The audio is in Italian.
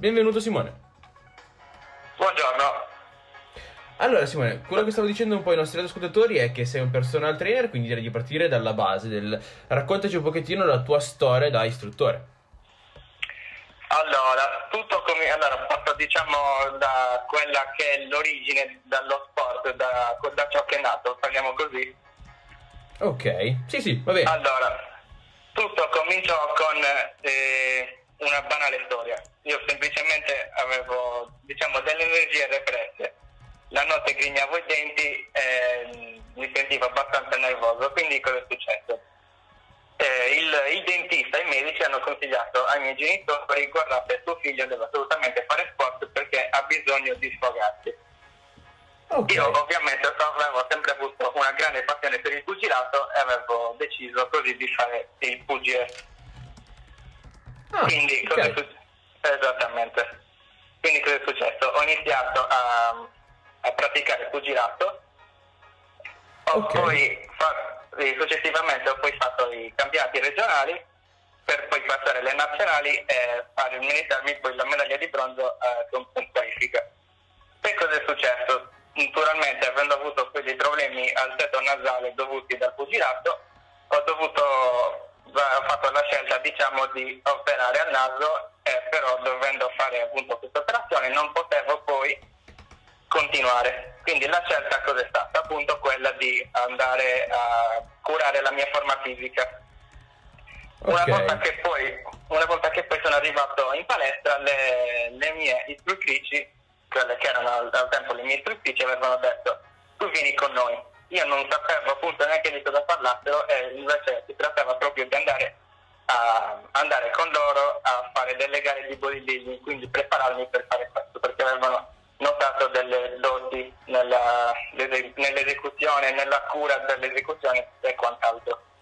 Benvenuto Simone. Buongiorno. Allora Simone, quello che stavo dicendo un po' ai nostri ascoltatori è che sei un personal trainer, quindi direi di partire dalla base del raccontaci un pochettino la tua storia da istruttore. Allora, tutto come allora parto diciamo da quella che è l'origine dallo sport, da, da ciò che è nato, parliamo così. Ok, sì sì, va bene. Allora, tutto cominciò con eh, una banale storia. Io semplicemente avevo, diciamo, delle energie represse. La notte grignavo i denti e mi sentivo abbastanza nervoso, quindi cosa è successo? Eh, il, il, dentista e i medici hanno consigliato ai miei genitori guardate tuo figlio deve assolutamente fare sport perché ha bisogno di sfogarsi. Okay. Io ovviamente avevo sempre avuto una grande passione per il pugilato e avevo deciso così di fare il pugile Ah, Quindi cosa okay. è successo? Esattamente. Iniziato a, a praticare pugilato, ho okay. poi fatto, successivamente ho poi fatto i campionati regionali per poi passare alle nazionali e fare meritarmi poi la medaglia di bronzo eh, con qualifica. E cosa è successo? Naturalmente avendo avuto poi dei problemi al tetto nasale dovuti dal pugilato, ho dovuto ho fatto la scelta diciamo di operare al naso eh, però dovendo fare appunto questa operazione non potevo continuare. Quindi la scelta cosa è stata? Appunto quella di andare a curare la mia forma fisica. Una, okay. volta, che poi, una volta che poi sono arrivato in palestra le, le mie istruttrici quelle che erano al, al tempo le mie istruttrici avevano detto tu vieni con noi. Io non sapevo appunto neanche di cosa parlassero e invece si trattava proprio di andare, a, andare con loro a fare delle gare di bodybuilding, quindi prepararmi per fare questo, perché avevano notato delle doti nell'esecuzione, nella cura dell'esecuzione e quant'altro.